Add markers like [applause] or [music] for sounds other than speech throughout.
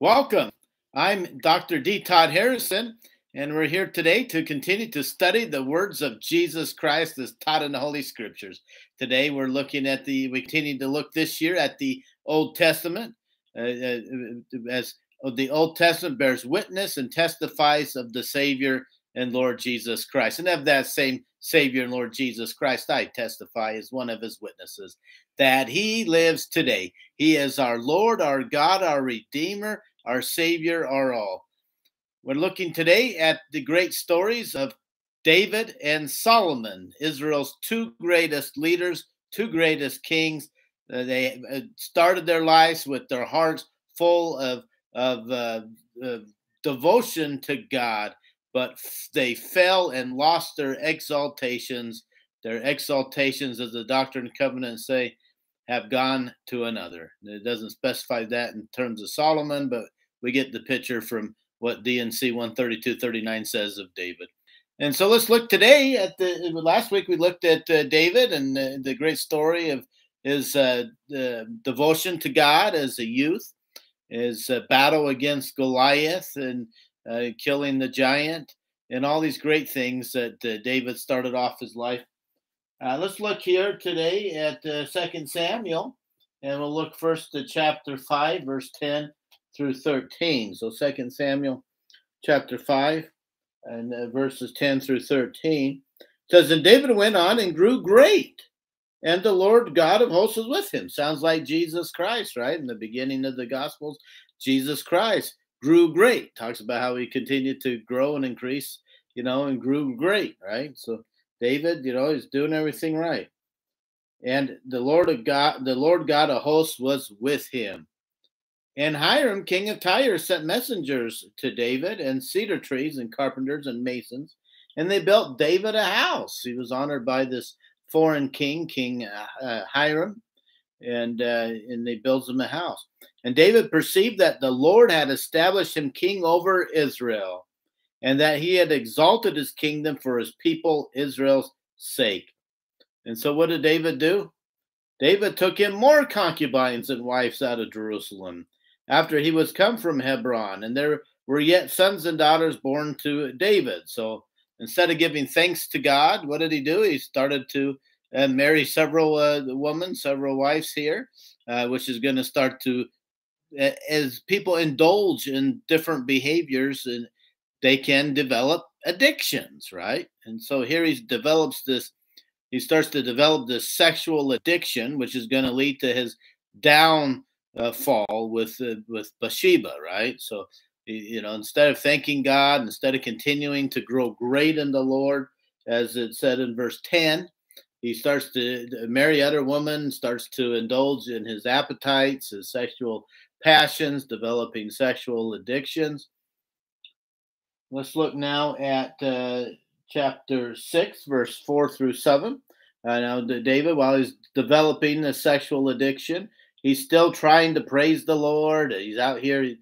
Welcome. I'm Dr. D. Todd Harrison, and we're here today to continue to study the words of Jesus Christ as taught in the Holy Scriptures. Today we're looking at the, we continue to look this year at the Old Testament, uh, uh, as the Old Testament bears witness and testifies of the Savior and Lord Jesus Christ. And of that same Savior and Lord Jesus Christ, I testify as one of his witnesses that he lives today. He is our Lord, our God, our Redeemer, our Savior, our all. We're looking today at the great stories of David and Solomon, Israel's two greatest leaders, two greatest kings. Uh, they uh, started their lives with their hearts full of, of uh, devotion to God, but they fell and lost their exaltations. Their exaltations, as the Doctrine and Covenants say, have gone to another. It doesn't specify that in terms of Solomon, but we get the picture from what D&C 132.39 says of David. And so let's look today at the last week we looked at uh, David and uh, the great story of his uh, devotion to God as a youth, his uh, battle against Goliath and uh, killing the giant, and all these great things that uh, David started off his life uh, let's look here today at uh, 2 Samuel, and we'll look first at chapter 5, verse 10 through 13. So 2 Samuel chapter 5 and uh, verses 10 through 13 says, And David went on and grew great, and the Lord God of hosts was with him. Sounds like Jesus Christ, right? In the beginning of the Gospels, Jesus Christ grew great. Talks about how he continued to grow and increase, you know, and grew great, right? So David, you know, he's doing everything right. And the Lord of God, the Lord God of hosts was with him. And Hiram, king of Tyre, sent messengers to David and cedar trees and carpenters and masons, and they built David a house. He was honored by this foreign king, King uh, uh Hiram, and uh, and they built him a house. And David perceived that the Lord had established him king over Israel, and that he had exalted his kingdom for his people Israel's sake. And so, what did David do? David took him more concubines and wives out of Jerusalem after he was come from Hebron, and there were yet sons and daughters born to David. So, instead of giving thanks to God, what did he do? He started to uh, marry several uh, women, several wives here, uh, which is going to start to, as people indulge in different behaviors and they can develop addictions, right? And so here he develops this, he starts to develop this sexual addiction, which is going to lead to his downfall uh, with uh, with Bathsheba, right? So you know, instead of thanking God, instead of continuing to grow great in the Lord, as it said in verse ten, he starts to marry other women, starts to indulge in his appetites, his sexual passions, developing sexual addictions. Let's look now at uh, chapter 6, verse 4 through 7. Uh, now, David, while he's developing the sexual addiction, he's still trying to praise the Lord. He's out here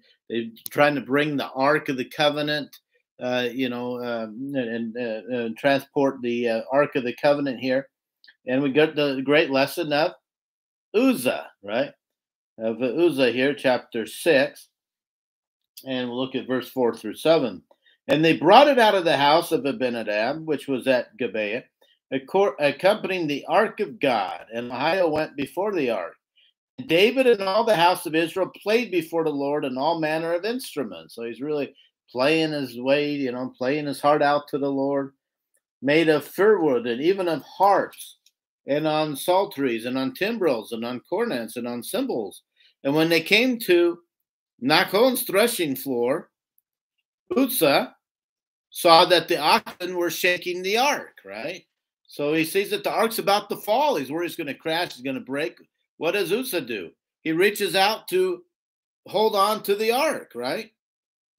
trying to bring the Ark of the Covenant, uh, you know, um, and, uh, and, transport the uh, Ark of the Covenant here. And we got the great lesson of Uzzah, right? Of Uzzah here, chapter 6. And we'll look at verse 4 through 7. And they brought it out of the house of Abinadab, which was at Gibeah, accompanying the ark of God. And Ahio went before the ark. And David and all the house of Israel played before the Lord in all manner of instruments. So he's really playing his way, you know, playing his heart out to the Lord, made of fir wood and even of harps, and on psalteries, and on timbrels, and on cornets, and on cymbals. And when they came to Nachon's threshing floor, Uzzah saw that the oxen were shaking the ark, right? So he sees that the ark's about to fall. He's worried it's going to crash, it's going to break. What does Uzzah do? He reaches out to hold on to the ark, right?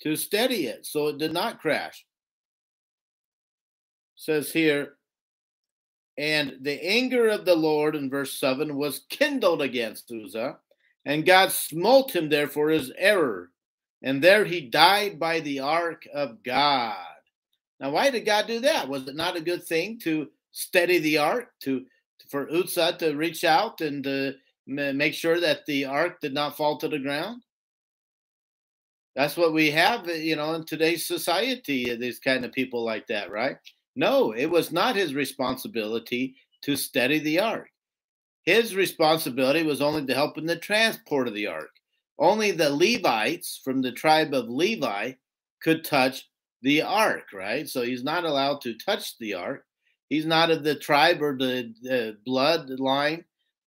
To steady it so it did not crash. says here, and the anger of the Lord in verse 7 was kindled against Uzzah, and God smote him there for his error. And there he died by the ark of God. Now, why did God do that? Was it not a good thing to steady the ark, to for Uzzah to reach out and to make sure that the ark did not fall to the ground? That's what we have, eh, you know, in today's society, eh, these kind of people like that, right? No, it was not his responsibility to steady the ark. His responsibility was only to help in the transport of the ark. Only the Levites from the tribe of Levi could touch the ark, right? So he's not allowed to touch the ark. He's not of the tribe or the, the bloodline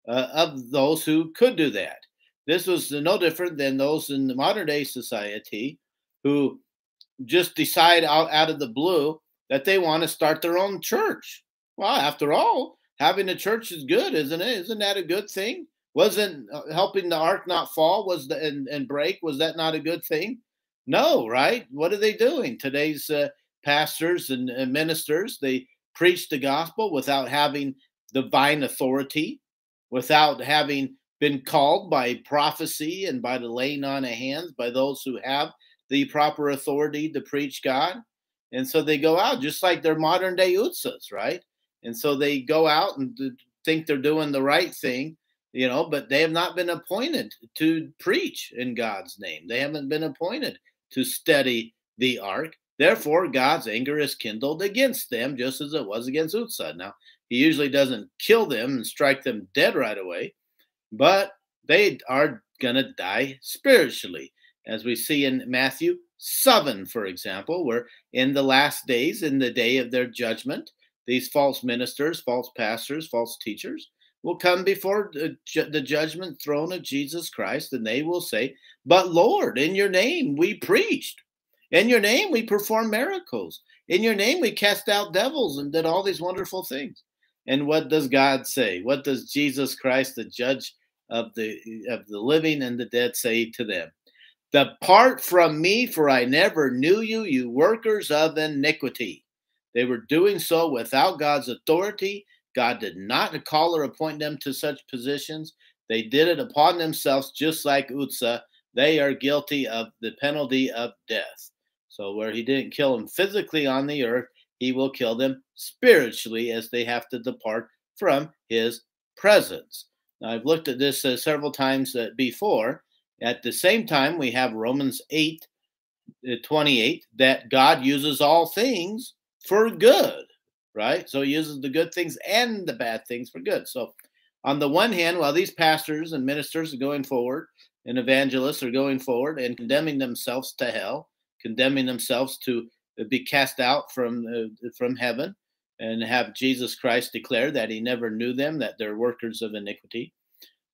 uh, of those who could do that. This was no different than those in the modern day society who just decide out, out of the blue that they want to start their own church. Well, after all, having a church is good, isn't it? Isn't that a good thing? Wasn't uh, helping the ark not fall was the and, and break was that not a good thing? No, right? What are they doing? Today's uh, pastors and uh, ministers they preach the gospel without having divine authority, without having been called by prophecy and by the laying on of hands by those who have the proper authority to preach God. And so they go out just like they're modern day Uzzahs, right? And so they go out and think they're doing the right thing, you know, but they have not been appointed to preach in God's name. They haven't been appointed to steady the ark. Therefore, God's anger is kindled against them, just as it was against Uzzah. Now, he usually doesn't kill them and strike them dead right away, but they are going to die spiritually, as we see in Matthew 7, for example, where in the last days, in the day of their judgment, these false ministers, false pastors, false teachers will come before uh, the, the judgment throne of Jesus Christ and they will say, But Lord, in your name we preached. In your name we performed miracles. In your name we cast out devils and did all these wonderful things. And what does God say? What does Jesus Christ, the judge of the of the living and the dead, say to them? Depart from me, for I never knew you, you workers of iniquity. They were doing so without God's authority. God did not call or appoint them to such positions. They did it upon themselves, just like Uzzah. They are guilty of the penalty of death. So, where he didn't kill them physically on the earth, he will kill them spiritually as they have to depart from his presence. Now, I've looked at this uh, several times uh, before, at the same time, we have Romans 8 uh, 28 that God uses all things for good, right? So he uses the good things and the bad things for good. So, on the one hand, while these pastors and ministers are going forward and evangelists are going forward and condemning themselves to hell, condemning themselves to be cast out from uh, from heaven, and have Jesus Christ declare that He never knew them, that they're workers of iniquity.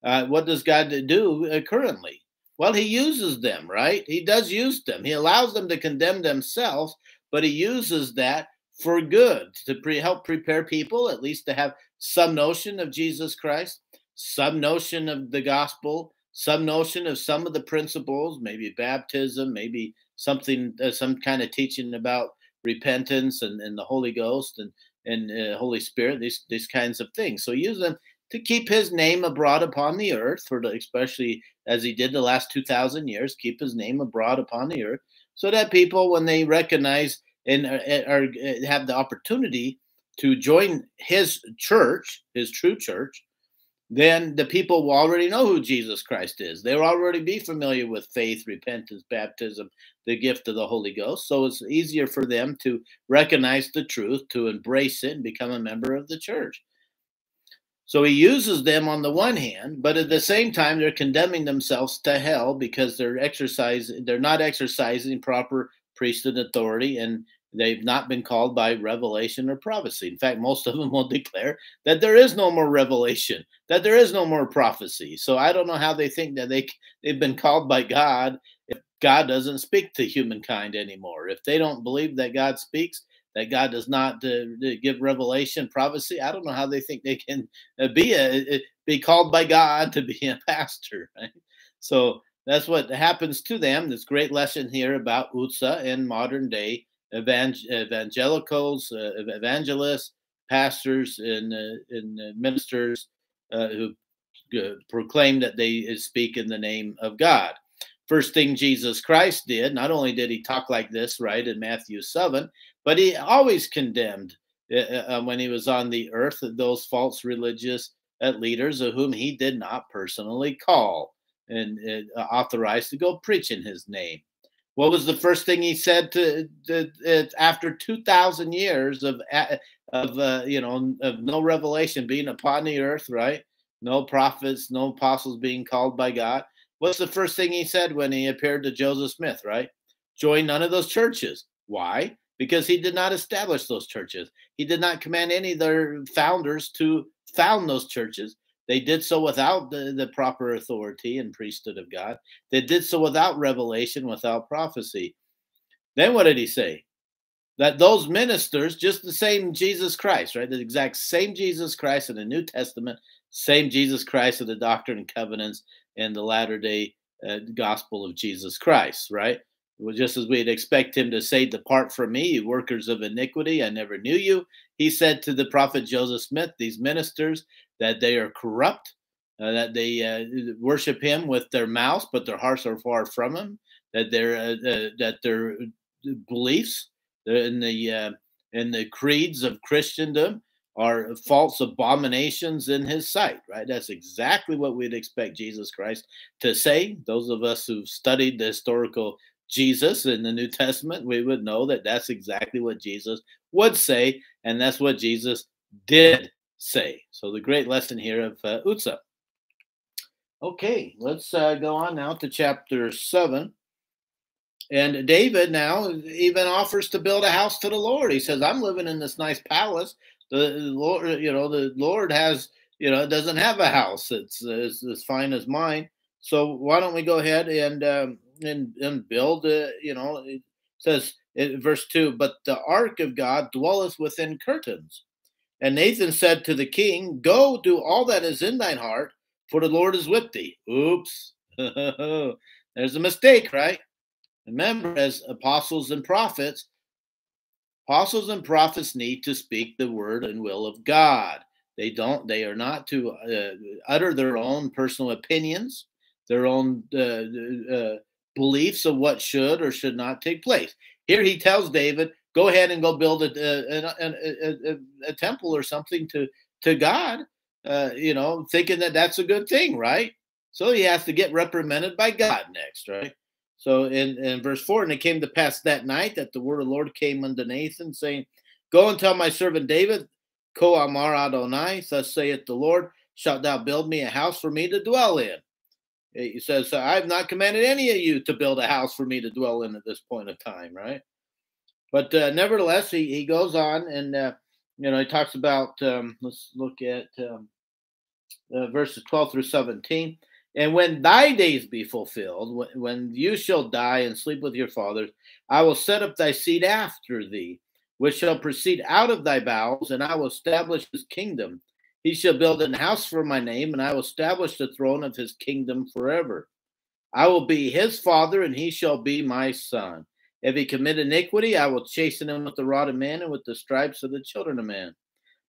Uh, what does God do uh, currently? Well, he uses them, right? He does use them. He allows them to condemn themselves, but he uses that for good to pre- help prepare people, at least to have some notion of Jesus Christ, some notion of the gospel, some notion of some of the principles, maybe baptism, maybe something, uh, some kind of teaching about repentance and, and the Holy Ghost and and uh, Holy Spirit, these these kinds of things. So use them to keep his name abroad upon the earth, for the, especially as he did the last 2,000 years, keep his name abroad upon the earth, so that people, when they recognize and uh, are, are, uh, have the opportunity to join his church, his true church, then the people will already know who Jesus Christ is. They'll already be familiar with faith, repentance, baptism, the gift of the Holy Ghost. So it's easier for them to recognize the truth, to embrace it, and become a member of the church. So he uses them on the one hand, but at the same time they're condemning themselves to hell because they're exercising they're not exercising proper priesthood authority and they've not been called by revelation or prophecy. In fact, most of them will declare that there is no more revelation, that there is no more prophecy. So I don't know how they think that they they've been called by God if God doesn't speak to humankind anymore. If they don't believe that God speaks, that God does not uh, give revelation, prophecy. I don't know how they think they can uh, be a be called by God to be a pastor. [laughs] Right? So that's what happens to them. This great lesson here about Uzzah and modern day evangelicals, uh, evangelists, pastors, and, uh, and ministers uh, who proclaim that they speak in the name of God. First thing Jesus Christ did, not only did he talk like this, right, in Matthew 7, but he always condemned uh, when he was on the earth those false religious uh, leaders of whom he did not personally call and uh, authorized to go preach in his name. What was the first thing he said to, to, to after 2,000 years of, of uh, you know, of no revelation being upon the earth, right? No prophets, no apostles being called by God. What's the first thing he said when he appeared to Joseph Smith, right? Join none of those churches. Why? Because he did not establish those churches. He did not command any of their founders to found those churches. They did so without the, the proper authority and priesthood of God. They did so without revelation, without prophecy. Then what did he say? That those ministers, just the same Jesus Christ, right? The exact same Jesus Christ in the New Testament, same Jesus Christ of the Doctrine and Covenants and the latter day uh, gospel of Jesus Christ, right? Well, just as we'd expect him to say, Depart from me, workers of iniquity, I never knew you. He said to the prophet Joseph Smith, These ministers, that they are corrupt, uh, that they uh, worship him with their mouths, but their hearts are far from him. That their uh, uh that their uh, beliefs in the uh, in the creeds of Christendom are false abominations in his sight. Right? That's exactly what we'd expect Jesus Christ to say. Those of us who've studied the historical Jesus in the New Testament, we would know that that's exactly what Jesus would say, and that's what Jesus did say. So the great lesson here of uh. Okay, let's uh, go on now to chapter 7. And David now even offers to build a house to the Lord. He says, I'm living in this nice palace. The Lord, you know, the Lord has, you know, doesn't have a house. It's, it's as fine as mine. So why don't we go ahead and um, and and build? Uh, you know, it says verse two, but the ark of God dwelleth within curtains. And Nathan said to the king, Go do all that is in thine heart, for the Lord is with thee. Oops. [laughs] There's a mistake, right? Remember, as apostles and prophets, apostles and prophets need to speak the word and will of God. They don't, they are not to uh, utter their own personal opinions, their own uh, uh, beliefs of what should or should not take place. Here he tells David, go ahead and go build a, a, a, a temple or something to to God, uh, you know, thinking that that's a good thing, right? So he has to get reprimanded by God next, right? So in, in verse 4, and it came to pass that night that the word of the Lord came unto Nathan, saying, Go and tell my servant David, Ko Amar Adonai, thus saith the Lord, shalt thou build me a house for me to dwell in. He says, I have not commanded any of you to build a house for me to dwell in at this point of time, right? But uh, nevertheless, he, he goes on and, uh, you know, he talks about, um, let's look at um, uh, verses 12 through 17. And when thy days be fulfilled, when, when you shall die and sleep with your fathers, I will set up thy seed after thee, which shall proceed out of thy bowels, and I will establish his kingdom. He shall build an house for my name, and I will establish the throne of his kingdom forever. I will be his father, and he shall be my son. If he commit iniquity, I will chasten him with the rod of man and with the stripes of the children of man.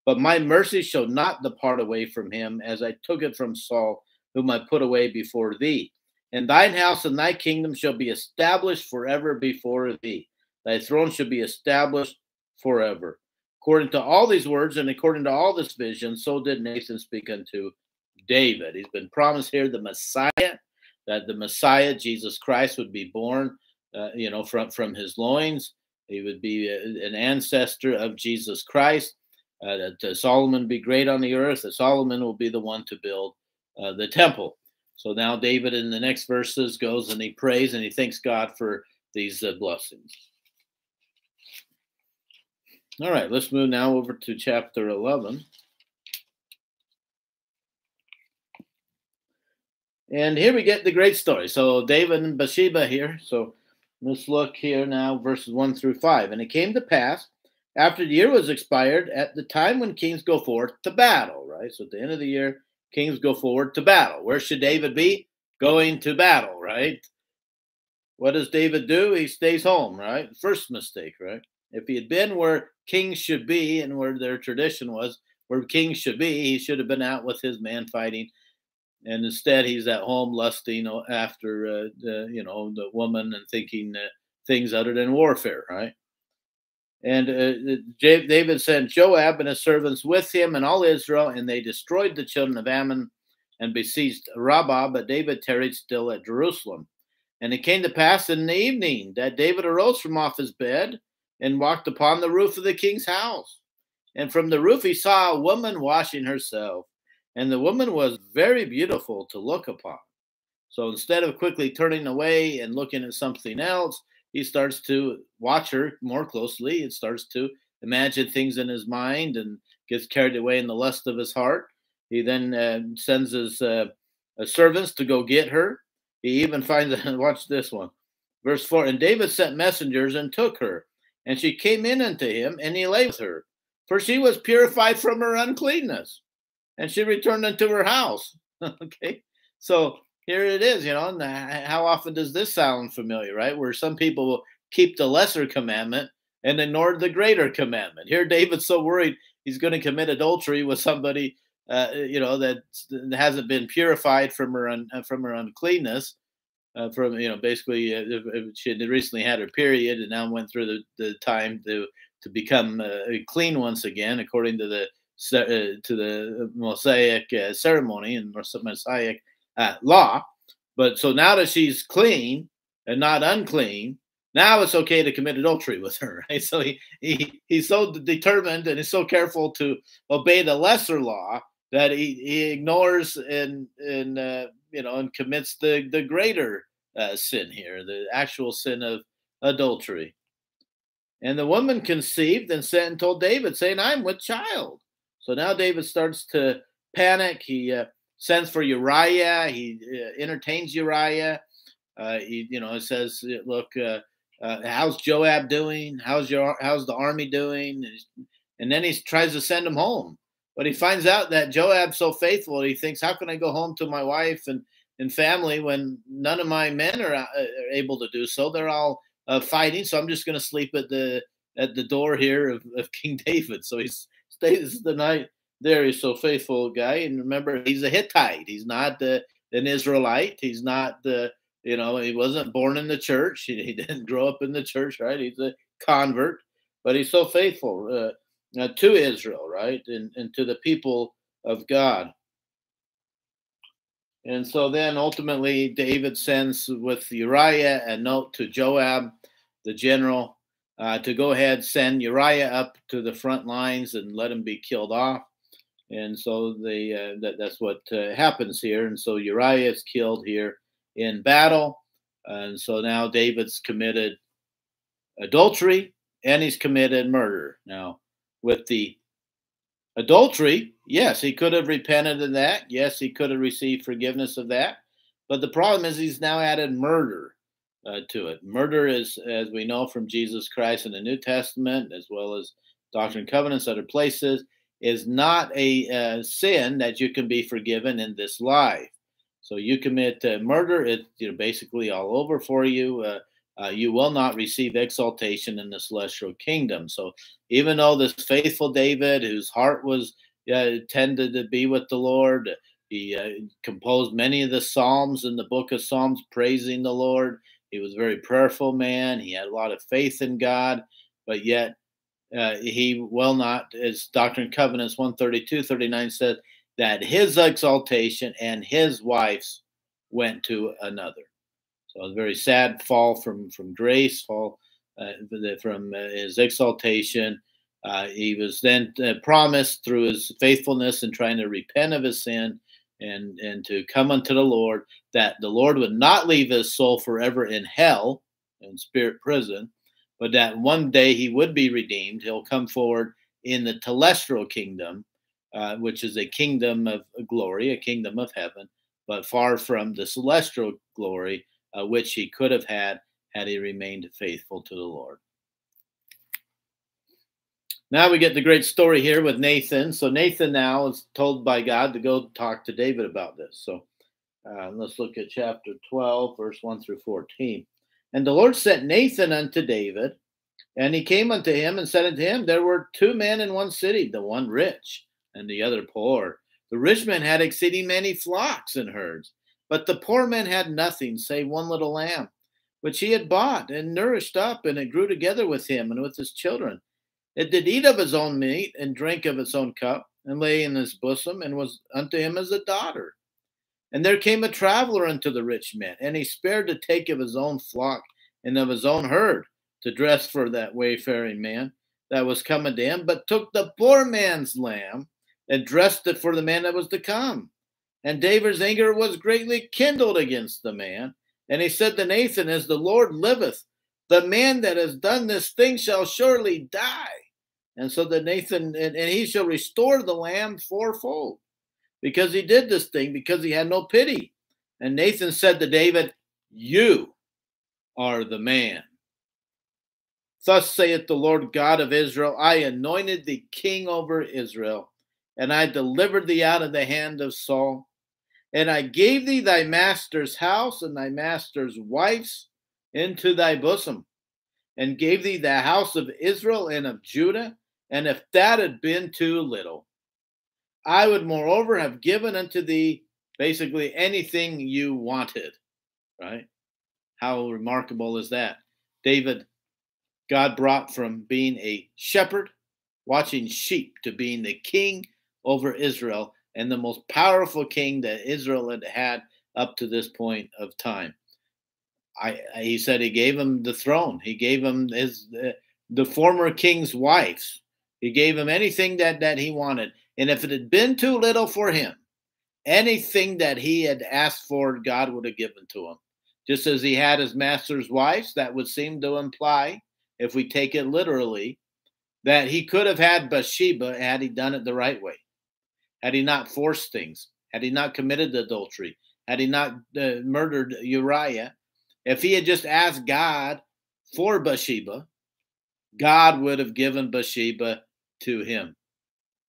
But my mercy shall not depart away from him, as I took it from Saul, whom I put away before thee. And thine house and thy kingdom shall be established forever before thee. Thy throne shall be established forever. According to all these words and according to all this vision, so did Nathan speak unto David. He's been promised here the Messiah, that the Messiah, Jesus Christ, would be born uh, you know, from from his loins. He would be a, an ancestor of Jesus Christ. Uh, that uh, Solomon be great on the earth. That Solomon will be the one to build uh, the temple. So now David in the next verses goes and he prays and he thanks God for these uh, blessings. All right, let's move now over to chapter 11. And here we get the great story. So David and Bathsheba here. So Let's look here now, verses 1 through 5. And it came to pass, after the year was expired, at the time when kings go forth to battle, right? So at the end of the year, kings go forward to battle. Where should David be? Going to battle, right? What does David do? He stays home, right? First mistake, right? If he had been where kings should be and where their tradition was, where kings should be, he should have been out with his man fighting and instead he's at home lusting after uh, the, you know the woman and thinking uh, things other than warfare, right? And uh, David sent Joab and his servants with him and all Israel, and they destroyed the children of Ammon and besieged Rabbah. But David tarried still at Jerusalem. And it came to pass in the evening that David arose from off his bed and walked upon the roof of the king's house. And from the roof he saw a woman washing herself, and the woman was very beautiful to look upon. So instead of quickly turning away and looking at something else, he starts to watch her more closely and starts to imagine things in his mind and gets carried away in the lust of his heart. He then uh, sends his uh, servants to go get her. He even finds, [laughs] watch this one, verse 4 And David sent messengers and took her, and she came in unto him, and he lay with her, for she was purified from her uncleanness, and she returned unto her house. [laughs] okay, so here it is, you know. And how often does this sound familiar, right? Where some people will keep the lesser commandment and ignore the greater commandment. Here, David's so worried he's going to commit adultery with somebody, uh, you know, that hasn't been purified from her un, uh, from her uncleanness. Uh, from you know, basically, uh, she had recently had her period and now went through the, the time to to become uh, clean once again, according to the uh, to the Mosaic ceremony and Mosaic uh, law. But so now that she's clean and not unclean, now it's okay to commit adultery with her. [laughs] Right? So he, he he's so determined and he's so careful to obey the lesser law that he, he ignores and and uh, you know and commits the the greater uh, sin here, the actual sin of adultery. And the woman conceived and sent and told David, saying, "I'm with child." So now David starts to panic. He uh, sends for Uriah. He uh, entertains Uriah. Uh, he, you know, says, "Look, uh, uh, how's Joab doing? How's your how's the army doing?" And then he tries to send him home, but he finds out that Joab's so faithful. He thinks, "How can I go home to my wife and and family when none of my men are, uh, are able to do so? They're all uh, fighting. So I'm just going to sleep at the at the door here of, of [laughs] King David." So he stays the night there. He's so faithful guy. And remember, he's a Hittite. He's not the, an Israelite. He's not the, you know, he wasn't born in the church. He, he didn't [laughs] grow up in the church, right? He's a convert, but he's so faithful uh, to Israel, right? And, and to the people of God. And so then ultimately, David sends with Uriah a note to Joab, the general, uh, to go ahead, send Uriah up to the front lines and let him be killed off and so they uh, that, that's what uh, happens here and so uriah is killed here in battle and so now david's committed adultery and he's committed murder now with the adultery yes he could have repented of that yes he could have received forgiveness of that but the problem is he's now added murder uh, to it murder is as we know from jesus christ in the new testament as well as doctrine and covenants other places is not a uh, sin that you can be forgiven in this life. So you commit uh, murder, it's you know, basically all over for you. Uh, uh, you will not receive exaltation in the celestial kingdom. So even though this faithful David, whose heart was uh, tended to be with the Lord, he uh, composed many of the psalms in the book of Psalms praising the Lord. He was a very prayerful man. He had a lot of faith in God, but yet uh, he will not, as Doctrine and Covenants 132, 39 says, that his exaltation and his wife's went to another. So a very sad fall from, from grace, fall uh, from uh, his exaltation. Uh, he was then uh, promised through his faithfulness and trying to repent of his sin and, and to come unto the Lord that the Lord would not leave his soul forever in hell, in spirit prison, but that one day he would be redeemed. He'll come forward in the telestial kingdom, uh, which is a kingdom of glory, a kingdom of heaven, but far from the celestial glory, uh, which he could have had had he remained faithful to the Lord. Now we get the great story here with Nathan. So Nathan now is told by God to go talk to David about this. So uh, let's look at chapter 12, verse 1 through 14. And the Lord sent Nathan unto David, and he came unto him and said unto him, There were two men in one city, the one rich and the other poor. The rich man had exceeding many flocks and herds, but the poor man had nothing save one little lamb, which he had bought and nourished up, and it grew together with him and with his children. It did eat of his own meat and drink of its own cup, and lay in his bosom, and was unto him as a daughter. And there came a traveler unto the rich man, and he spared to take of his own flock and of his own herd to dress for that wayfaring man that was coming to him, but took the poor man's lamb and dressed it for the man that was to come. And David's anger was greatly kindled against the man. And he said to Nathan, As the Lord liveth, the man that has done this thing shall surely die. And so that Nathan, and, and he shall restore the lamb fourfold because he did this thing, because he had no pity. And Nathan said to David, You are the man. Thus saith the Lord God of Israel I anointed thee king over Israel, and I delivered thee out of the hand of Saul. And I gave thee thy master's house and thy master's wives into thy bosom, and gave thee the house of Israel and of Judah. And if that had been too little, I would moreover have given unto thee basically anything you wanted. Right? How remarkable is that? David, God brought from being a shepherd, watching sheep, to being the king over Israel and the most powerful king that Israel had had up to this point of time. I, he said he gave him the throne. He gave him his uh, the former king's wives. He gave him anything that that he wanted. And if it had been too little for him, anything that he had asked for, God would have given to him. Just as he had his master's wives, that would seem to imply, if we take it literally, that he could have had Bathsheba had he done it the right way had he not forced things, had he not committed adultery, had he not uh, murdered Uriah, if he had just asked God for Bathsheba, God would have given Bathsheba to him.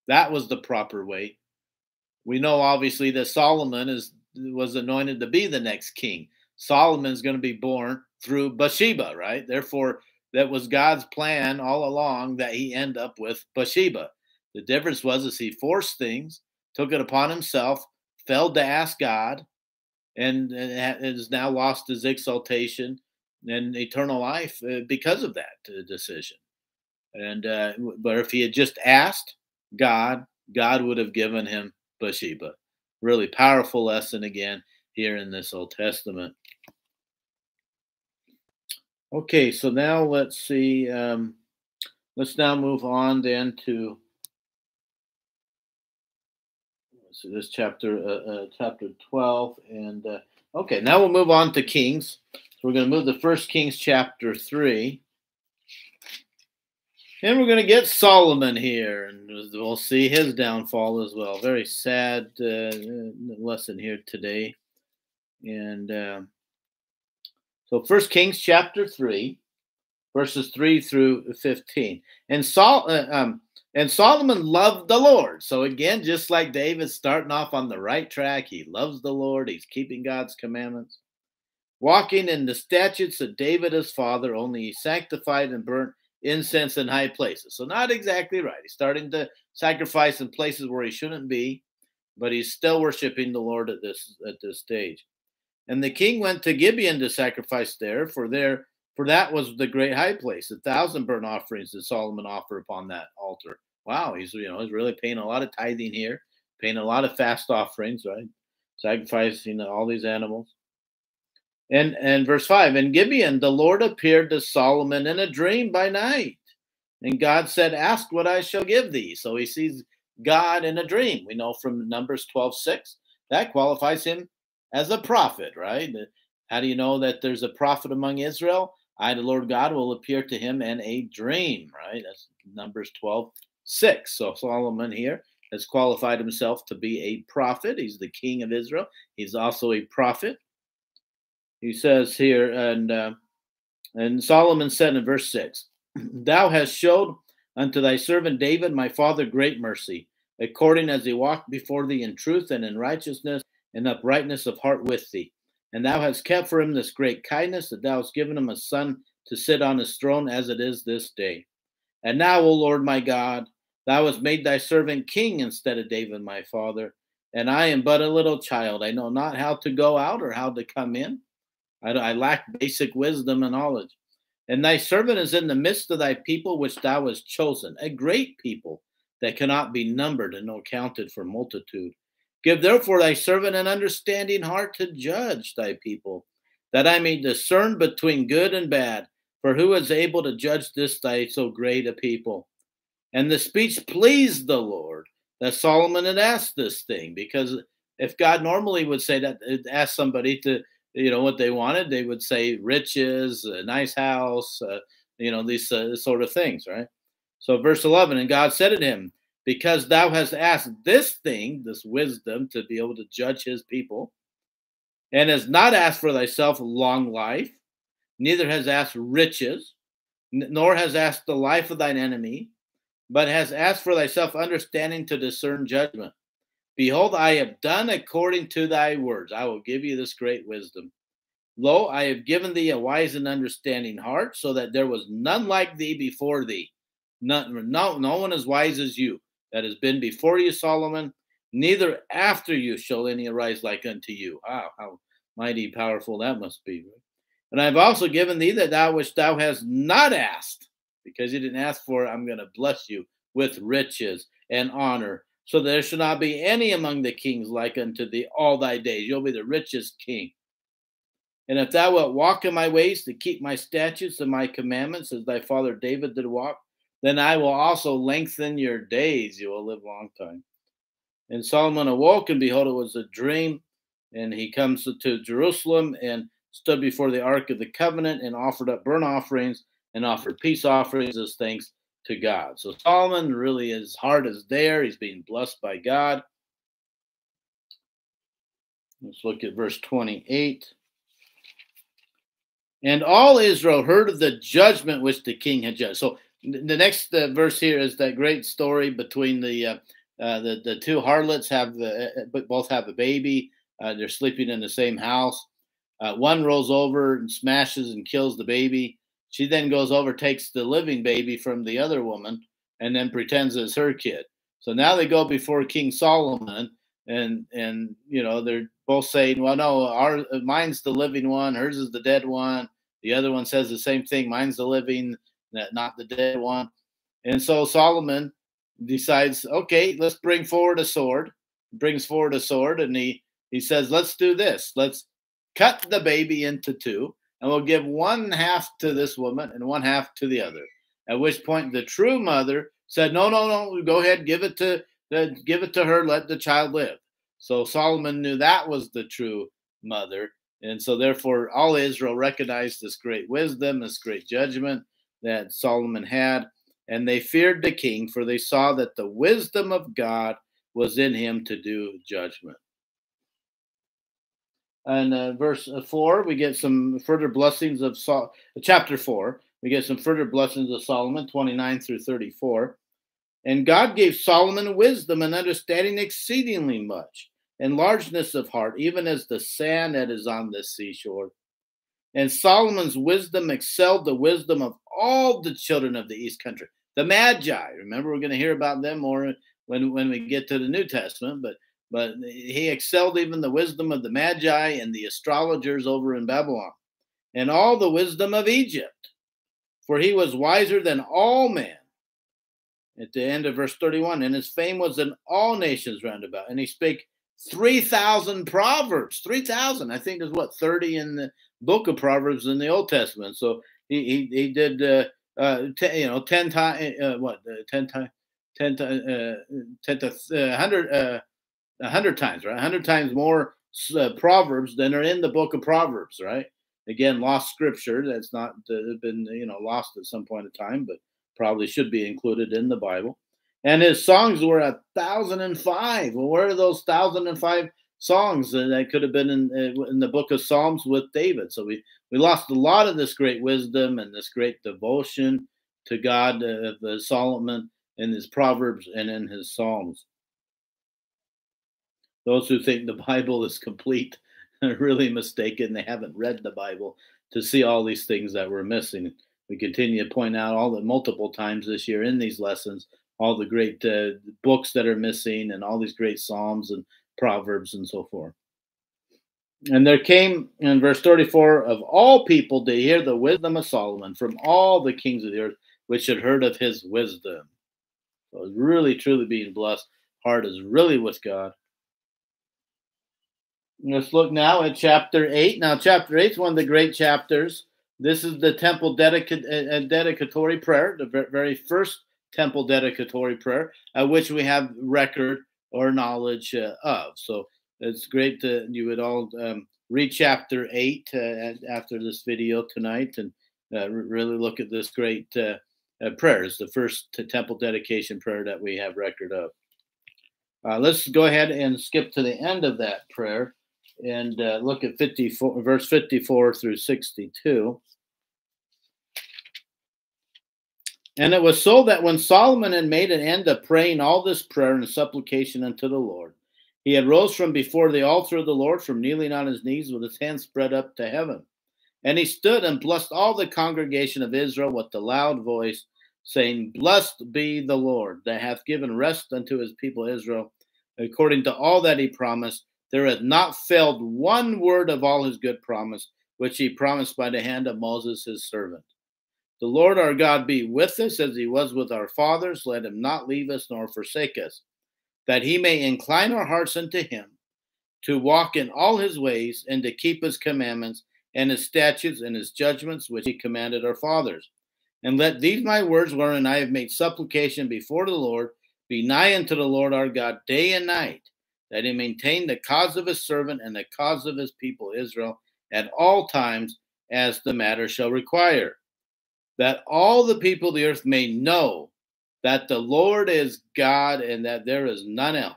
That was the proper way. We know obviously that Solomon is was anointed to be the next king. Solomon's going to be born through Bathsheba, right? Therefore, that was God's plan all along that he end up with Bathsheba. The difference was is he forced things, took it upon himself, failed to ask God, and, has now lost his exaltation and eternal life uh, because of that uh, decision. And uh, but if he had just asked God, God would have given him Bathsheba. Really powerful lesson again here in this Old Testament. Okay, so now let's see. Um, let's now move on then to this chapter, uh, uh, chapter 12. And uh, okay, now we'll move on to Kings. So we're going to move to First Kings chapter 3. And we're going to get Solomon here, and we'll see his downfall as well. Very sad uh, lesson here today. And uh, so, First Kings chapter 3, verses 3 through 15. And Saul, uh, um, and Solomon loved the Lord. So again, just like David starting off on the right track, he loves the Lord. He's keeping God's commandments. Walking in the statutes of David his father, only he sanctified and burnt incense in high places. So not exactly right. He's starting to sacrifice in places where he shouldn't be, but he's still worshiping the Lord at this at this stage. And the king went to Gibeon to sacrifice there, for there for that was the great high place. A thousand burnt offerings did Solomon offer upon that altar. Wow, he's you know he's really paying a lot of tithing here, paying a lot of fast offerings, right? Sacrificing all these animals. And and verse five, in Gibeon, the Lord appeared to Solomon in a dream by night, and God said, "Ask what I shall give thee." So he sees God in a dream. We know from Numbers twelve six that qualifies him as a prophet, right? How do you know that there's a prophet among Israel? I, the Lord God, will appear to him in a dream, right? That's Numbers 12, 6. So Solomon here has qualified himself to be a prophet. He's the king of Israel. He's also a prophet. He says here, and uh, and Solomon said in verse 6, [clears throat] Thou hast showed unto thy servant David, my father, great mercy, according as he walked before thee in truth and in righteousness and uprightness of heart with thee. And thou hast kept for him this great kindness, that thou hast given him a son to sit on his throne as it is this day. And now, O Lord my God, thou hast made thy servant king instead of David my father. And I am but a little child. I know not how to go out or how to come in. I, I lack basic wisdom and knowledge. And thy servant is in the midst of thy people, which thou hast chosen, a great people that cannot be numbered and nor counted for multitude. Give therefore thy servant an understanding heart to judge thy people, that I may discern between good and bad. For who is able to judge this thy so great a people? And the speech pleased the Lord that Solomon had asked this thing, because if God normally would say that, ask somebody to, you know, what they wanted, they would say riches, a nice house, uh, you know, these uh, sort of things, right? So, verse 11, and God said to him, Because thou hast asked this thing, this wisdom to be able to judge his people, and has not asked for thyself long life, neither has asked riches, nor has asked the life of thine enemy, but has asked for thyself understanding to discern judgment. Behold, I have done according to thy words. I will give you this great wisdom. Lo, I have given thee a wise and understanding heart, so that there was none like thee before thee. None, no, no one as wise as you that has been before you, Solomon. Neither after you shall any arise like unto you. Wow, how mighty powerful that must be. And I've also given thee that thou which thou hast not asked, because you didn't ask for it, I'm going to bless you with riches and honor. So there shall not be any among the kings like unto thee all thy days. You'll be the richest king. And if thou wilt walk in my ways to keep my statutes and my commandments, as thy father David did walk, then I will also lengthen your days. You will live a long time. And Solomon awoke, and behold, it was a dream. And he comes to Jerusalem and stood before the ark of the covenant and offered up burnt offerings and offered peace offerings as thanks to God. So Solomon really, his heart is there. He's being blessed by God. Let's look at verse 28. And all Israel heard of the judgment which the king had judged. So the next uh, verse here is that great story between the uh, uh, the the two harlots have the uh, uh, both have a baby. Uh, they're sleeping in the same house. one rolls over and smashes and kills the baby. She then goes over, takes the living baby from the other woman, and then pretends it's her kid. So now they go before King Solomon, and and you know they're both saying, "Well, no, our mine's the living one, hers is the dead one." The other one says the same thing, "Mine's the living." Not the dead one. And so Solomon decides, okay, let's bring forward a sword. Brings forward a sword, and he he says, let's do this. Let's cut the baby into two, and we'll give one half to this woman and one half to the other. At which point, the true mother said, no, no, no, go ahead, give it to the, give it to her, let the child live. So Solomon knew that was the true mother. And so, therefore, all Israel recognized this great wisdom, this great judgment, that Solomon had. And they feared the king, for they saw that the wisdom of God was in him to do judgment. And uh, verse uh, 4, we get some further blessings of Sol- chapter 4. We get some further blessings of Solomon, 29 through 34. And God gave Solomon wisdom and understanding exceedingly much, and largeness of heart, even as the sand that is on the seashore. And Solomon's wisdom excelled the wisdom of all the children of the East country. The Magi, remember, we're going to hear about them more when, when we get to the New Testament, but but he excelled even the wisdom of the Magi and the astrologers over in Babylon, and all the wisdom of Egypt, for he was wiser than all men. At the end of verse 31, and his fame was in all nations round about, and he spake 3,000 proverbs. 3,000, I think, is what 30 in the book of Proverbs in the Old Testament. So he he, he did uh, uh, you know ten times uh, what uh, ten times ten times uh, ten to uh, hundred uh, a hundred times right hundred times more uh, proverbs than are in the book of Proverbs right. Again, lost scripture that's not uh, been you know lost at some point in time, but probably should be included in the Bible. And his songs were a thousand and five. Well, where are those thousand and five songs that could have been in, uh, in the book of Psalms with David. So we, we lost a lot of this great wisdom and this great devotion to God of uh, Solomon in his Proverbs and in his Psalms. Those who think the [laughs] Bible is complete are really mistaken. They haven't read the Bible to see all these things that we're missing. We continue to point out all the multiple times this year in these lessons, all the great uh, books that are missing and all these great Psalms and Proverbs and so forth. And there came in verse 34 of all people to hear the wisdom of Solomon from all the kings of the earth, which had heard of his wisdom. So it's really, truly being blessed. Heart is really with God. Let's look now at chapter 8. Now, chapter 8 is one of the great chapters. This is the temple dedica- uh, dedicatory prayer, the very first temple dedicatory prayer, uh, which we have record or knowledge uh, of. So it's great that you would all um, read chapter 8 uh, after this video tonight and uh, really look at this great uh, prayer. It's the first temple dedication prayer that we have record of. let's go ahead and skip to the end of that prayer and look at 54, verse 54 through 62. And it was so that when Solomon had made an end of praying all this prayer and supplication unto the Lord, he had rose from before the altar of the Lord, from kneeling on his knees with his hands spread up to heaven. And he stood and blessed all the congregation of Israel with a loud voice, saying, Blessed be the Lord that hath given rest unto his people Israel, according to all that he promised there hath not failed one word of all his good promise, which he promised by the hand of Moses his servant. The Lord our God be with us as he was with our fathers. Let him not leave us nor forsake us, that he may incline our hearts unto him, to walk in all his ways, and to keep his commandments and his statutes and his judgments, which he commanded our fathers. And let these my words, wherein I have made supplication before the Lord, be nigh unto the Lord our God day and night that he maintain the cause of his servant and the cause of his people Israel at all times as the matter shall require, that all the people of the earth may know that the Lord is God and that there is none else.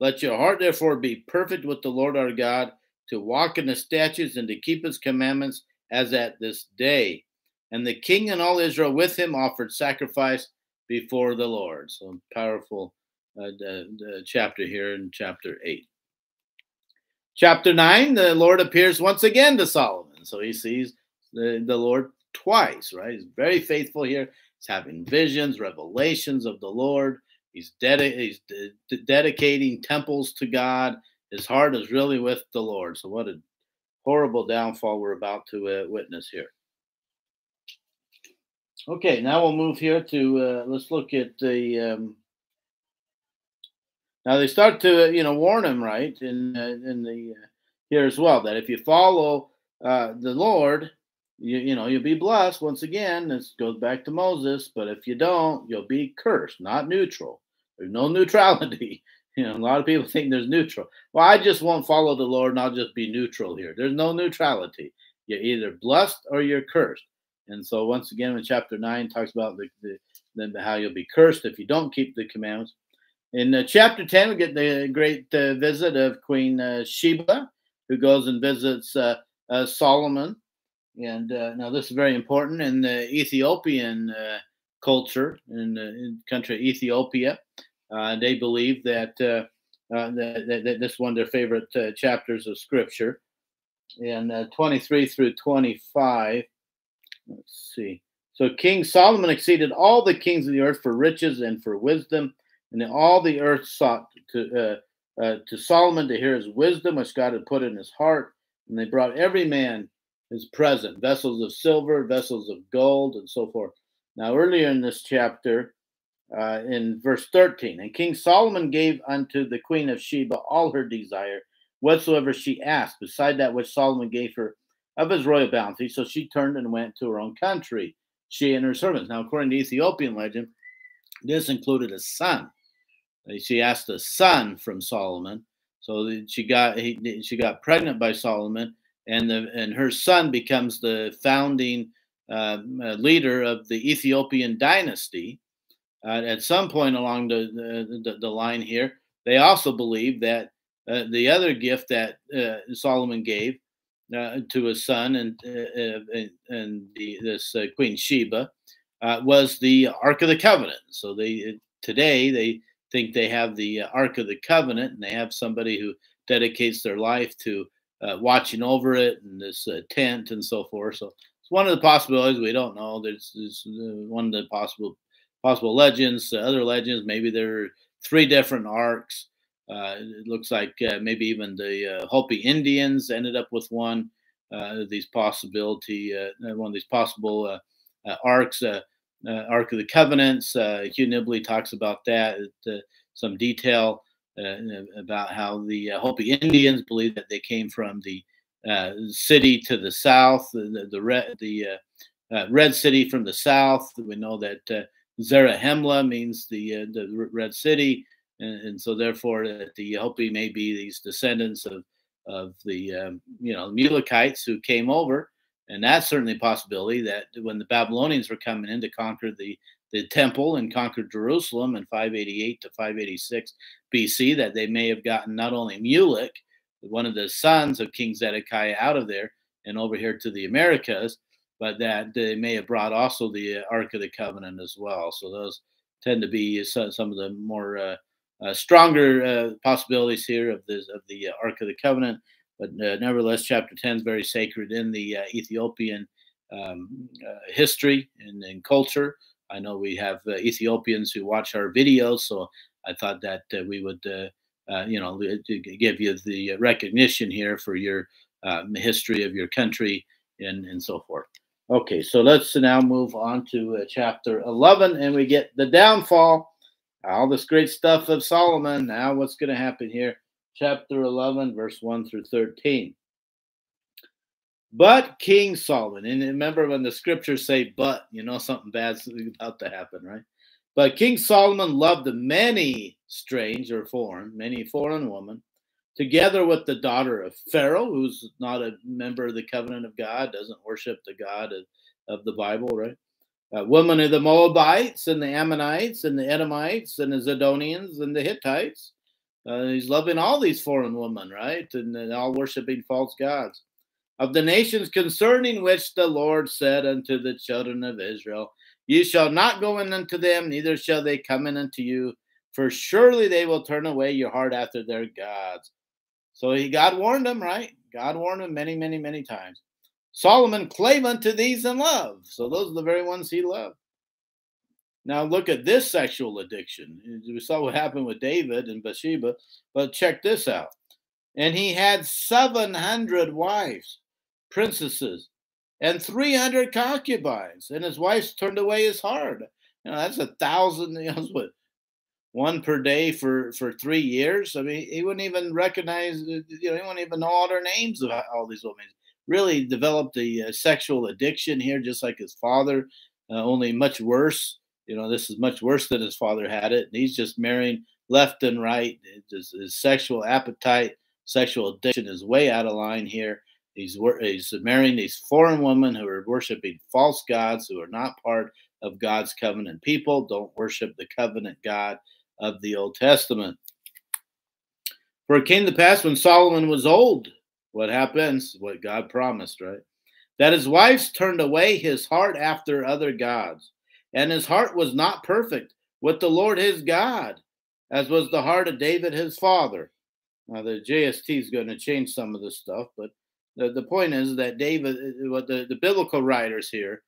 Let your heart therefore be perfect with the Lord our God, to walk in the statutes and to keep his commandments as at this day. And the king and all Israel with him offered sacrifice before the Lord. So powerful uh, the chapter here in chapter 8. Chapter 9, the Lord appears once again to Solomon. So he sees the, the Lord twice, right? He's very faithful here. He's having visions, revelations of the Lord. He's, dedi- he's de- dedicating temples to God. His heart is really with the Lord. So, what a horrible downfall we're about to uh, witness here. Okay, now we'll move here to uh, let's look at the um, now they start to you know warn him right in uh, in the uh, here as well that if you follow uh, the Lord, you you know you'll be blessed. Once again, this goes back to Moses. But if you don't, you'll be cursed, not neutral. There's no [laughs] neutrality. You know, a lot of people think there's neutral. Well, I just won't follow the Lord and I'll just be neutral here. There's no neutrality. You're either blessed or you're cursed. And so once again, in chapter nine talks about the, the, the how you'll be cursed if you don't keep the commandments. In uh, chapter 10, we get the great uh, visit of Queen uh, Sheba, who goes and visits uh, uh, Solomon. And uh, now, this is very important in the Ethiopian culture, in the country Ethiopia. they believe that, that, that, that, this is one of their favorite chapters of scripture. In 23 through 25, let's see. So King Solomon exceeded all the kings of the earth for riches and for wisdom and all the earth sought to uh, uh, to Solomon to hear his wisdom, which God had put in his heart. And they brought every man his present vessels of silver, vessels of gold, and so forth. Now, earlier in this chapter, uh, in verse 13, and King Solomon gave unto the queen of Sheba all her desire, whatsoever she asked, beside that which Solomon gave her of his royal bounty. So she turned and went to her own country, she and her servants. Now, according to Ethiopian legend, this included a son she asked a son from Solomon. So she got he, she got pregnant by Solomon, and the and her son becomes the founding uh, uh leader of the Ethiopian dynasty. Uh, at some point along the, the, the line here, they also believe that uh, the other gift that uh, Solomon gave uh, to his son and and, and the, this Queen Sheba was the Ark of the Covenant. So they today they think they have the uh, Ark of the Covenant and they have somebody who dedicates their life to uh, watching over it and this uh, tent and so forth. So it's one of the possibilities. We don't know. There's, there's uh, one of the possible possible legends. other legends, maybe there are three different arks. Uh, it looks like uh, maybe even the Hopi Indians ended up with one. these possibility, one of these possible arks uh, Ark of the Covenants. Uh, Hugh Nibley talks about that, uh, some detail. Uh, about how the uh, Hopi Indians believe that they came from the uh, city to the south, the the red the red city from the south. We know that Zarahemla means the the red city, and, and, so therefore that the Hopi may be these descendants of of the um, you know Mulekites who came over, and that's certainly a possibility that when the Babylonians were coming in to conquer the the temple and conquered Jerusalem in 588 to 586 BC, that they may have gotten not only Mulek, one of the sons of King Zedekiah, out of there and over here to the Americas, but that they may have brought also the Ark of the Covenant as well. So those tend to be some of the more uh, uh, stronger uh, possibilities here of the of the Ark of the Covenant. But uh, nevertheless, chapter 10 is very sacred in the uh, Ethiopian um, uh, history and, and culture. I know we have uh, Ethiopians who watch our videos, so I thought that uh, we would, uh, uh you know, give you the recognition here for your um, history of your country and, and so forth. Okay, so let's now move on to uh, chapter 11, and we get the downfall, all this great stuff of Solomon. Now, what's going to happen here? Chapter 11, verse 1 through 13. But King Solomon, and remember when the scriptures say but, you know something bad's about to happen, right? But King Solomon loved many strange or foreign, many foreign women, together with the daughter of Pharaoh, who's not a member of the covenant of God, doesn't worship the God of, of the Bible, right? Uh, women of the Moabites and the Ammonites and the Edomites and the Zidonians and the Hittites. Uh, he's loving all these foreign women, right? And, and all worshiping false gods of the nations concerning which the Lord said unto the children of Israel, You shall not go in unto them, neither shall they come in unto you, for surely they will turn away your heart after their gods. So he God warned them, right? God warned them many, many, many times. Solomon clave unto these in love. So those are the very ones he loved. Now look at this sexual addiction. We saw what happened with David and Bathsheba, but check this out. And he had 700 wives princesses and 300 concubines, and his wife turned away his heart. You know, that's a thousand, you know, [laughs] what, one per day for, for three years. I mean, he wouldn't even recognize, you know, he wouldn't even know all their names of all these women. Really developed a uh, sexual addiction here, just like his father, uh, only much worse. You know, this is much worse than his father had it. And he's just marrying left and right. His, his sexual appetite, sexual addiction is way out of line here. He's, he's marrying these foreign women who are worshiping false gods who are not part of God's covenant people, don't worship the covenant God of the Old Testament. For it came to pass when Solomon was old, what happens? What God promised, right? That his wives turned away his heart after other gods, and his heart was not perfect with the Lord his God, as was the heart of David his father. Now, the JST is going to change some of this stuff, but the, the point is that David, uh, what the, the biblical writers here,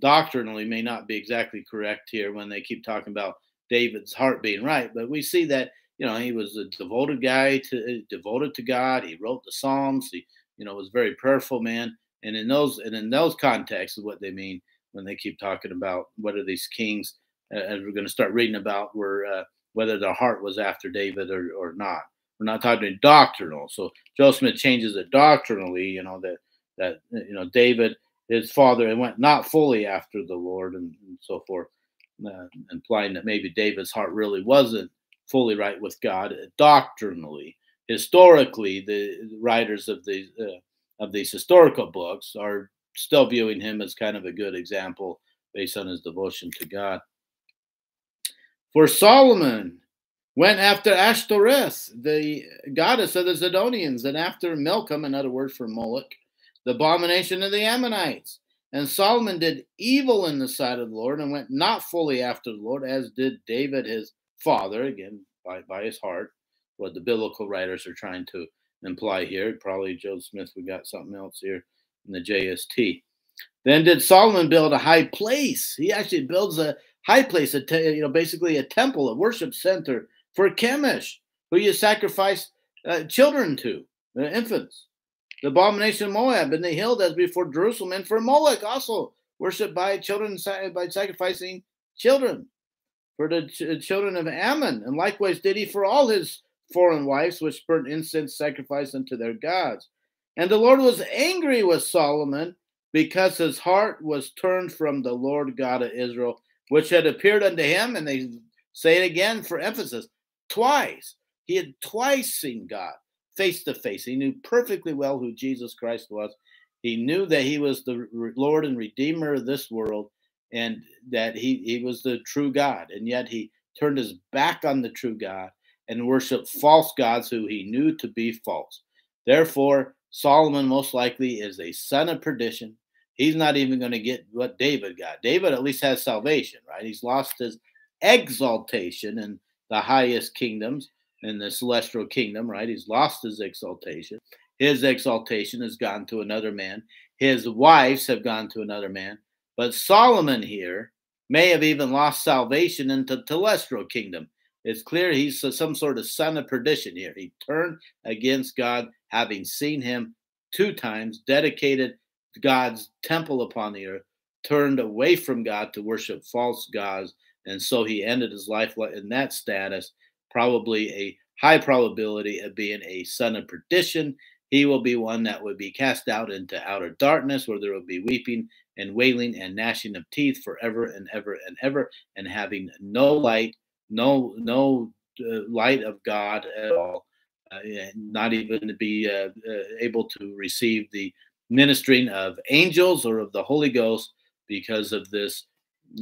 doctrinally may not be exactly correct here when they keep talking about David's heart being right, but we see that you know he was a devoted guy to uh, devoted to God. He wrote the Psalms. He you know was a very prayerful man, and in those and in those contexts is what they mean when they keep talking about whether these kings, uh, as we're going to start reading about, were uh, whether their heart was after David or, or not. We're not talking doctrinal. So Joe Smith changes it doctrinally, you know, that that you know David, his father, went not fully after the Lord and, and so forth, uh, implying that maybe David's heart really wasn't fully right with God doctrinally. Historically, the writers of these uh, of these historical books are still viewing him as kind of a good example based on his devotion to God. For Solomon, went after Ashtoreth, the goddess of the Zidonians, and after Milcom, another word for Moloch, the abomination of the Ammonites. And Solomon did evil in the sight of the Lord and went not fully after the Lord, as did David his father, again, by, by his heart, what the biblical writers are trying to imply here. Probably Joe Smith, we got something else here in the JST. Then did Solomon build a high place? He actually builds a high place, a you know, basically a temple, a worship center for Chemosh, who you sacrifice uh, children to, uh, infants. The abomination of Moab in the hill that's before Jerusalem, and for Moloch also worshipped by children by sacrificing children for the ch- children of Ammon, and likewise did he for all his foreign wives, which burnt incense sacrifice unto their gods. And the Lord was angry with Solomon because his heart was turned from the Lord God of Israel, which had appeared unto him. And they say it again for emphasis twice. He had twice seen God face to face. He knew perfectly well who Jesus Christ was. He knew that he was the Lord and Redeemer of this world and that he, he was the true God. And yet he turned his back on the true God and worshiped false gods who he knew to be false. Therefore, Solomon most likely is a son of perdition. He's not even going to get what David got. David at least has salvation, right? He's lost his exaltation in the highest kingdoms in the celestial kingdom, right? He's lost his exaltation. His exaltation has gone to another man. His wives have gone to another man. But Solomon here may have even lost salvation into the celestial kingdom. It's clear he's some sort of son of perdition here. He turned against God, having seen him two times, dedicated God's temple upon the earth, turned away from God to worship false gods, and so he ended his life in that status, probably a high probability of being a son of perdition. He will be one that would be cast out into outer darkness, where there will be weeping and wailing and gnashing of teeth forever and ever and ever, and having no light, no no uh, light of God at all, uh, not even to be uh, uh, able to receive the ministering of angels or of the Holy Ghost because of this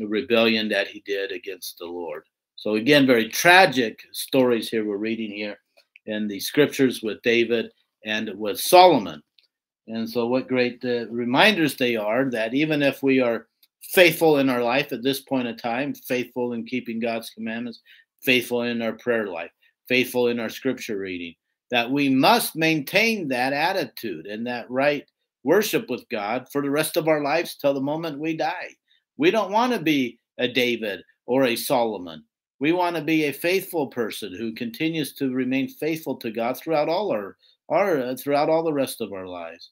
rebellion that he did against the Lord. So again, very tragic stories here we're reading here in the scriptures with David and with Solomon. And so, what great uh, reminders they are that even if we are faithful in our life at this point in time, faithful in keeping God's commandments, faithful in our prayer life, faithful in our scripture reading, that we must maintain that attitude and that right worship with God for the rest of our lives till the moment we die. We don't want to be a David or a Solomon. We want to be a faithful person who continues to remain faithful to God throughout all our, our uh, throughout all the rest of our lives.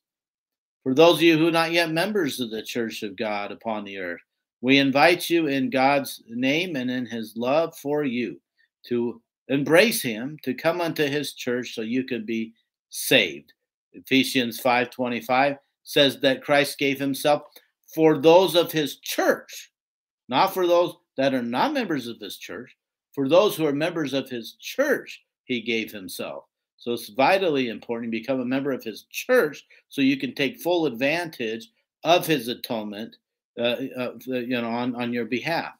For those of you who are not yet members of the Church of God upon the earth, we invite you in God's name and in his love for you to embrace him, to come unto his church so you can be saved. Ephesians 5:25 says that Christ gave himself for those of his church, not for those that are not members of his church. For those who are members of his church, he gave himself. So it's vitally important to become a member of his church so you can take full advantage of his atonement, uh, uh, you know, on, on your behalf.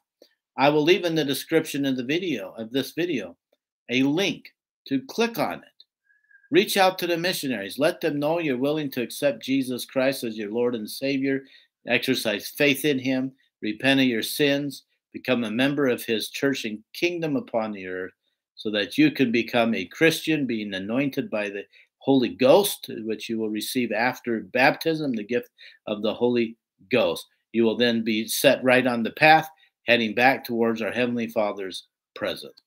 I will leave in the description of the video of this video a link to click on it. Reach out to the missionaries. Let them know you're willing to accept Jesus Christ as your Lord and Savior. Exercise faith in Him. Repent of your sins. Become a member of His church and kingdom upon the earth so that you can become a Christian, being anointed by the Holy Ghost, which you will receive after baptism, the gift of the Holy Ghost. You will then be set right on the path, heading back towards our Heavenly Father's presence.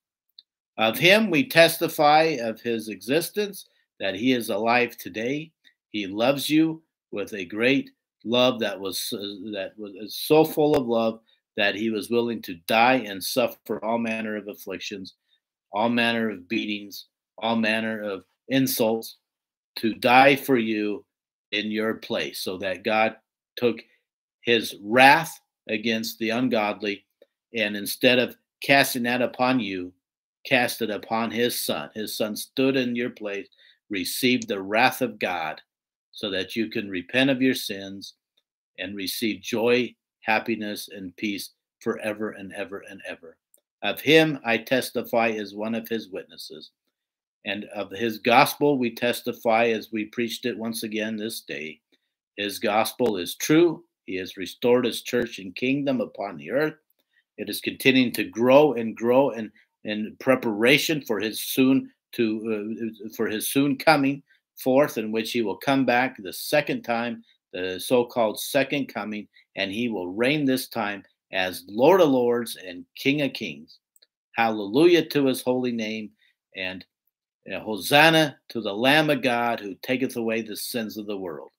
Of Him we testify of His existence, that He is alive today. He loves you with a great love that was uh, that was so full of love that He was willing to die and suffer all manner of afflictions all manner of beatings, all manner of insults, to die for you in your place, so that God took his wrath against the ungodly and instead of casting that upon you, cast it upon his son. His son stood in your place, received the wrath of God, so that you can repent of your sins and receive joy, happiness, and peace forever and ever and ever. Of him I testify as one of his witnesses. And of his gospel we testify as we preached it once again this day. His gospel is true. He has restored his church and kingdom upon the earth. It is continuing to grow and grow in, in preparation for his soon to uh, for his soon coming forth, in which he will come back the second time, the so-called second coming, and he will reign this time as Lord of Lords and King of Kings. Hallelujah to his holy name, and Hosanna to the Lamb of God who taketh away the sins of the world.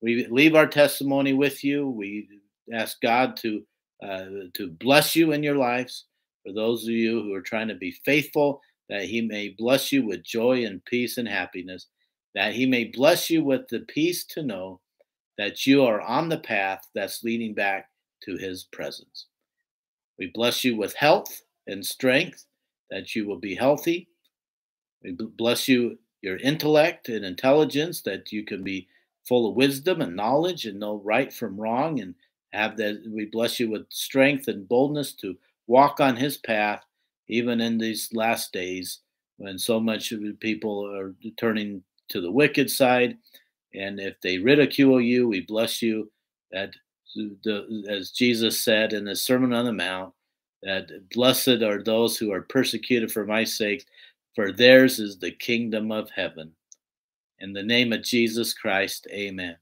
We leave our testimony with you. We ask God to uh, to bless you in your lives. For those of you who are trying to be faithful that he may bless you with joy and peace and happiness, that he may bless you with the peace to know that you are on the path that's leading back to his presence. We bless you with health and strength, that you will be healthy. We bless you, your intellect and intelligence, that you can be full of wisdom and knowledge and know right from wrong and have that we bless you with strength and boldness to walk on his path even in these last days when so much of people are turning to the wicked side and if they ridicule you we bless you that the, as jesus said in the sermon on the mount that blessed are those who are persecuted for my sake for theirs is the kingdom of heaven. In the name of jesus christ amen